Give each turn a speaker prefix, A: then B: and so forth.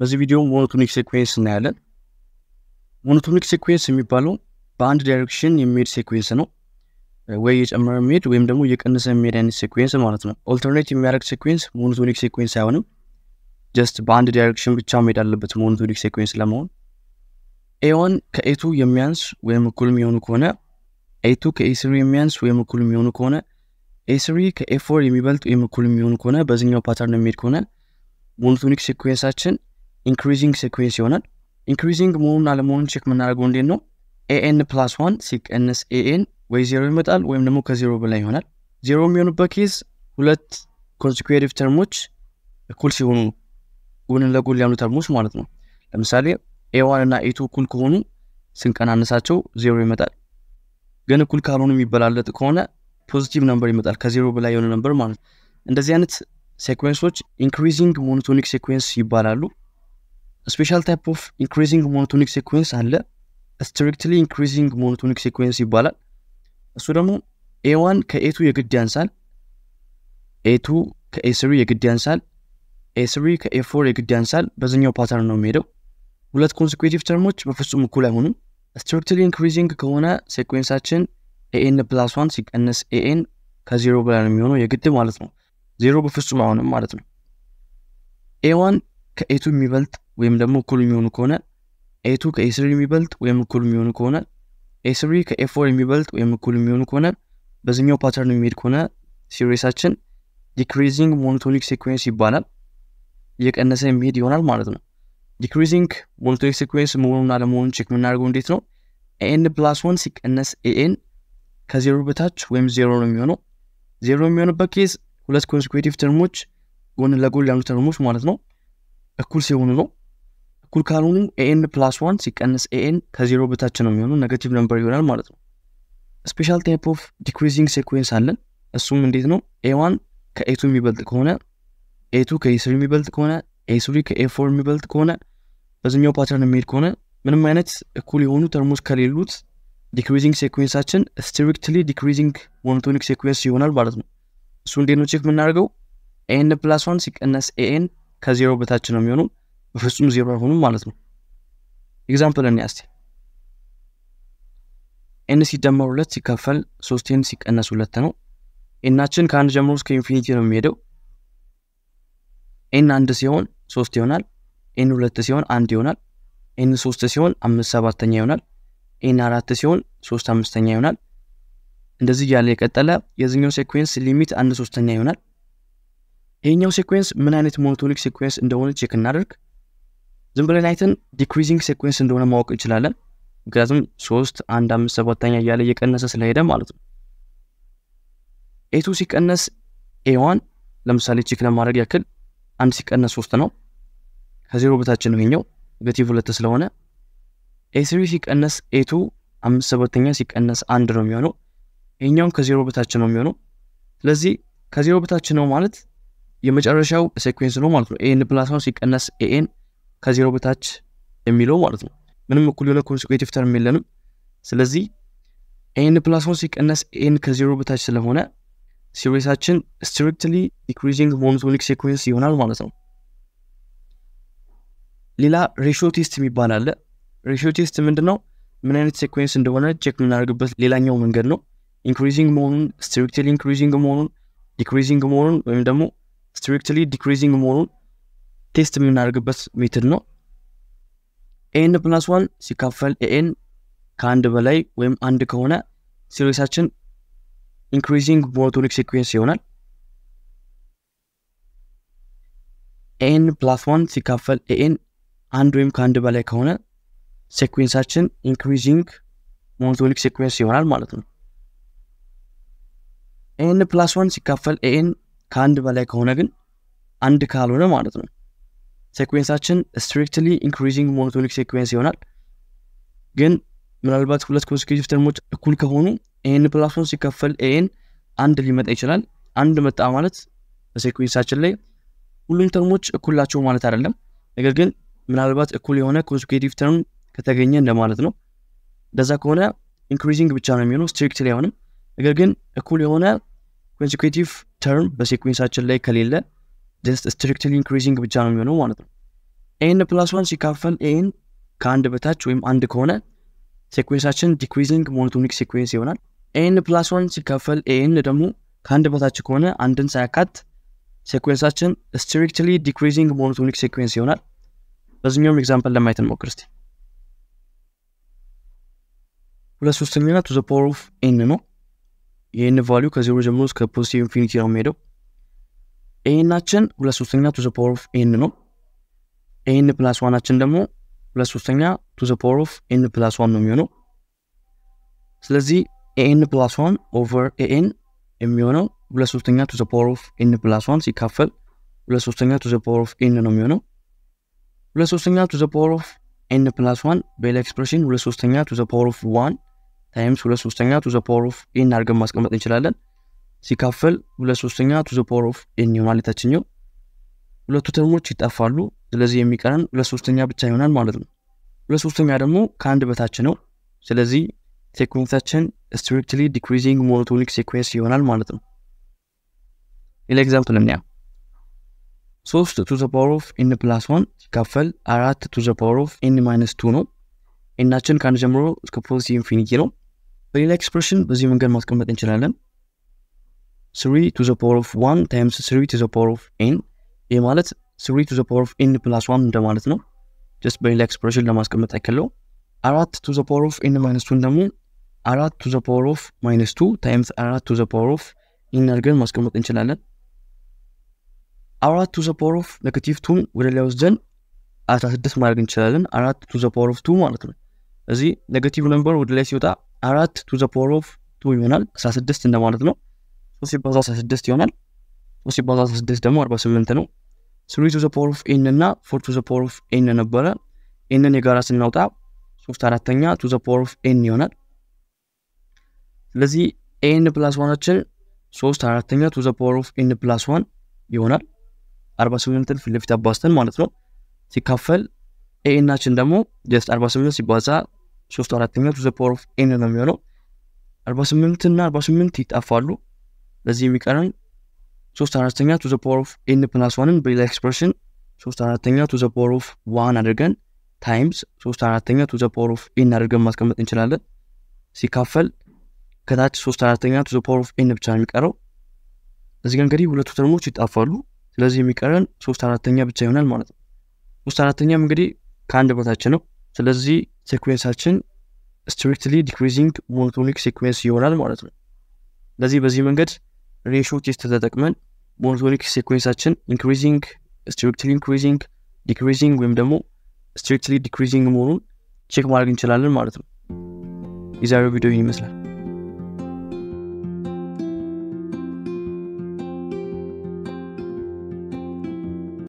A: በዚህ ቪዲዮ monotonic sequence እናያለን። monotonic sequence የሚባለው በአንድ direction የሚሄድ sequence ነው። ወይ እየጨመረ የሚሄድ ወይም ደግሞ እየቀነሰ የሚሄድ አይነት sequence ማለት ነው። alternate የሚያደርግ sequence monotonic sequence አይሆንም። just በአንድ direction ብቻ መሄድ አለበት monotonic sequence ለመሆን። a one ከ a two የሚያንስ ወይም እኩል የሚሆኑ ከሆነ a two ከ a three የሚያንስ ወይም እኩል የሚሆኑ ከሆነ a three ከ a four የሚበልጥ ወይም እኩል የሚሆኑ ከሆነ በዚህኛው pattern የሚሄድ ከሆነ monotonic sequence ኣችን increasing sequence ይሆናል። increasing መሆኑን አለመሆኑን check የምናደርገው እንዴት ነው? a n plus one ሲቀነስ a n ወይ ዜሮ ይመጣል ወይም ደግሞ ከዜሮ በላይ ይሆናል። ዜሮ የሚሆኑበት case ሁለት consecutive term ኦች እኩል ሲሆኑ ጎን ለጎን ያሉ term ኦች ማለት ነው። ለምሳሌ a one እና a two እኩል ከሆኑ ስንቀናነሳቸው ዜሮ ይመጣል። ግን እኩል ካልሆኑ የሚበላለጥ ከሆነ positive number ይመጣል፣ ከዜሮ በላይ የሆነ number ማለት ነው። እንደዚህ አይነት sequence ኦች increasing monotonic sequence ይባላሉ። special type of increasing monotonic sequence አለ። strictly increasing monotonic sequence ይባላል። እሱ ደግሞ a one ከ a two የግድ ያንሳል፣ a two ከ a three የግድ ያንሳል፣ a three ከ a four የግድ ያንሳል። በዚኛው pattern ነው የሚሄደው። ሁለት consecutive term ኦች በፍጹም እኩል አይሆኑም። strictly increasing ከሆነ sequence ኣችን a n plus one ሲቀነስ a n ከዜሮ በላይ ነው የሚሆነው የግድ ማለት ነው። ዜሮ በፍጹም አይሆንም ማለት ነው። a one ከ a two የሚበልጥ ወይም ደግሞ እኩል የሚሆኑ ከሆነ a two ከ a three የሚበልጥ ወይም እኩል የሚሆኑ ከሆነ a three ከ a four የሚበልጥ ወይም እኩል የሚሆኑ ከሆነ በዚኛው pattern የሚሄድ ከሆነ series ኣችን decreasing monotonic sequence ይባላል። እየቀነሰ የሚሄድ ይሆናል ማለት ነው። decreasing monotonic sequence መሆኑን አለመሆኑን check የምናደርገው እንዴት ነው? a n plus one ሲቀነስ a n ከዜሮ በታች ወይም ዜሮ ነው የሚሆነው። ዜሮ የሚሆንበት case ሁለት consecutive term ኦች ጎን ለጎን ያሉ term ኦች ማለት ነው እኩል ሲሆኑ ነው። እኩል ካልሆኑ a n plus one ሲቀነስ a n ከዜሮ በታች ነው የሚሆኑ negative number ይሆናል ማለት ነው። special type of decreasing sequence አለን። እሱም እንዴት ነው? a one ከ a two የሚበልጥ ከሆነ a two ከ a three የሚበልጥ ከሆነ a three ከ a four የሚበልጥ ከሆነ በዚኛው pattern የሚሄድ ከሆነ ምንም አይነት እኩል የሆኑ term ኦች ከሌሉት decreasing sequence ኣችን strictly decreasing monotonic sequence ይሆናል ማለት ነው። እሱ እንዴት ነው check የምናደርገው? a n plus one ሲቀነስ a n ከዜሮ በታች ነው የሚሆኑ በፍጹም ዜሮ አይሆኑም ማለት ነው። example እንይ እስቲ a n ሲደመር ሁለት ሲካፈል ሶስት n ሲቀነስ ሁለት ነው። n ኣችን ከአንድ ጀምሮ እስከ infinity ነው የሚሄደው። n አንድ ሲሆን ሶስት ይሆናል። n ሁለት ሲሆን አንድ ይሆናል። n ሶስት ሲሆን አምስት ሰባተኛ ይሆናል። n አራት ሲሆን ሶስት አምስተኛ ይሆናል። እንደዚህ እያለ የቀጠለ የዚኛው sequence limit አንድ ሶስተኛ ይሆናል። ይሄኛው sequence ምን አይነት monotonic sequence እንደሆነ check እናደርግ። ዝም ብለን አይተን decreasing sequence እንደሆነ ማወቅ እንችላለን። ምክንያቱም ሶስት አንድ አምስት ሰባተኛ እያለ እየቀነሰ ስለሄደ ማለት ነው። a two ሲቀነስ a one ለምሳሌ check ለማድረግ ያክል አንድ ሲቀነስ ሶስት ነው። ከዜሮ በታች ነው ይሄኛው negative ሁለት ስለሆነ a three ሲቀነስ a two አምስት ሰባተኛ ሲቀነስ አንድ ነው የሚሆነው። ይሄኛውም ከዜሮ በታች ነው የሚሆነው። ስለዚህ ከዜሮ በታች ነው ማለት የመጨረሻው sequence ነው ማለት ነው። n plus ሲቀነስ a n ከዜሮ በታች የሚለው ማለት ነው። ምንም እኩል የሆነ consecutive term የለንም። ስለዚህ n plus ሲቀነስ n ከዜሮ በታች ስለሆነ series አችን strictly decreasing monotonic sequence ይሆናል ማለት ነው። ሌላ ratio test የሚባል አለ። ratio test ምንድን ነው? ምን አይነት sequence እንደሆነ check የምናደርግበት ሌላኛው መንገድ ነው። increasing መሆኑን፣ strictly increasing መሆኑን፣ decreasing መሆኑን ወይም ደግሞ strictly decreasing መሆኑን test የምናደርግበት method ነው። n plus one ሲካፈል a n ከአንድ በላይ ወይም አንድ ከሆነ series አችን increasing monotonic sequence ይሆናል። n plus one ሲካፈል a n አንድ ወይም ከአንድ በላይ ከሆነ sequence አችን increasing monotonic sequence ይሆናል ማለት ነው። n plus one ሲካፈል a n ከአንድ በላይ ከሆነ ግን አንድ ካልሆነ ማለት ነው sequence አችን strictly increasing monotonic sequence ይሆናል። ግን ምናልባት ሁለት consecutive term ኦች እኩል ከሆኑ n plus one ሲካፈል a n አንድ ሊመጣ ይችላል። አንድ መጣ ማለት በ sequence አችን ላይ ሁሉም term ኦች እኩል ናቸው ማለት አይደለም። ነገር ግን ምናልባት እኩል የሆነ consecutive term ከተገኘ እንደማለት ነው። እንደዛ ከሆነ increasing ብቻ ነው የሚሆነው፣ strictly አይሆንም። ነገር ግን እኩል የሆነ consecutive term በ sequence አችን ላይ ከሌለ just strictly increasing ብቻ ነው የሚሆነው ማለት ነው። n plus one ሲካፈል n ከአንድ በታች ወይም አንድ ከሆነ sequence አችን decreasing monotonic sequence ይሆናል። n plus one ሲካፈል n ደግሞ ከአንድ በታች ከሆነ አንድን ሳያካት sequence አችን strictly decreasing monotonic sequence ይሆናል። በዚህኛውም example ለማየት እንሞክር እስቲ። ሁለት ሶስተኛ to the power of n ነው። የ n value ከዜሮ ጀምሮ እስከ positive infinity ነው የሚሄደው። n አችን ሁለት ሶስተኛ to the power of n ነው። n plus one አችን ደግሞ ሁለት ሶስተኛ to the power of n plus one ነው የሚሆነው። ስለዚህ n plus one over a n የሚሆነው ሁለት ሶስተኛ to the power of n plus one ሲካፈል ሁለት ሶስተኛ to the power of n ነው የሚሆነው። ሁለት ሶስተኛ to the power of n plus one በሌላ expression ሁለት ሶስተኛ to the power of one times ሁለት ሶስተኛ to the power of n አድርገን ማስቀመጥ እንችላለን። ሲካፈል ሁለት ሶስተኛ to the power of n ይሆናል የታችኛው። ሁለቱ term ኦች ይጠፋሉ። ስለዚህ የሚቀረን ሁለት ሶስተኛ ብቻ ይሆናል ማለት ነው። ሁለት ሶስተኛ ደግሞ ከአንድ በታች ነው። ስለዚህ sequence አችን strictly decreasing monotonic sequence ይሆናል ማለት ነው። ሌላ example እንይ ሶስት to the power of n plus one ሲካፈል አራት to the power of n minus two ነው። n አችን ከአንድ ጀምሮ እስከ positive infinity ነው። በሌላ expression በዚህ መንገድ ማስቀመጥ እንችላለን። three to the power of one times three to the power of n ይህ ማለት three to the power of n plus one እንደማለት ነው። just በሌላ expression ለማስቀመጥ ያክለው አራት to the power of n minus two ን ደግሞ አራት to the power of minus two times አራት to the power of n አድርገን ማስቀመጥ እንችላለን። አራት to the power of negative two ን ወደ ላይ ወስደን አስራ ስድስት ማድረግ እንችላለን። አራት to the power of two ማለት ነው። እዚህ negative number ወደ ላይ ሲወጣ አራት to the power of two ይሆናል። አስራ ስድስት እንደማለት ነው። ሶስት ሲባዛ አስራ ስድስት ይሆናል። ሶስት ሲባዛ አስራ ስድስት ደግሞ አርባ ስምንት ነው። three to the power of n እና four to the power of n ነበረ። n ን የጋራ ስናውጣ ሶስት አራተኛ to the power of n ይሆናል። ስለዚህ n plus one አችን ሶስት አራተኛ to the power of n plus one ይሆናል። አርባ ስምንትን ፊት ለፊት አባዝተን ማለት ነው። ሲካፈል n አችን ደግሞ just አርባ ስምንት ሲባዛ ሶስት አራተኛ to the of n ነው የሚሆነው። አርባ ስምንት እና አርባ ስምንት ይጠፋሉ። ለዚህ የሚቀረን ሶስት አራተኛ to the power of n plus one ን በሌላ expression ሶስት አራተኛ to the of one አድርገን times ሶስት አራተኛ to the of n አድርገን ማስቀመጥ እንችላለን። ሲካፈል ከታች ሶስት አራተኛ to the of n ብቻ ነው የሚቀረው። እዚህ ጋር እንግዲህ ሁለቱ term ኦች ይጠፋሉ። ስለዚህ የሚቀረን ሶስት አራተኛ ብቻ ይሆናል ማለት ነው። ሶስት አራተኛም እንግዲህ ከአንድ በታች ነው። ስለዚህ sequence አችን strictly decreasing monotonic sequence ይሆናል ማለት ነው። ስለዚህ በዚህ መንገድ ratio test ተጠቅመን monotonic sequence አችን increasing፣ strictly increasing፣ decreasing ወይም ደግሞ strictly decreasing መሆኑን check ማድረግ እንችላለን ማለት ነው። የዛሬው ቪዲዮ ይመስላል።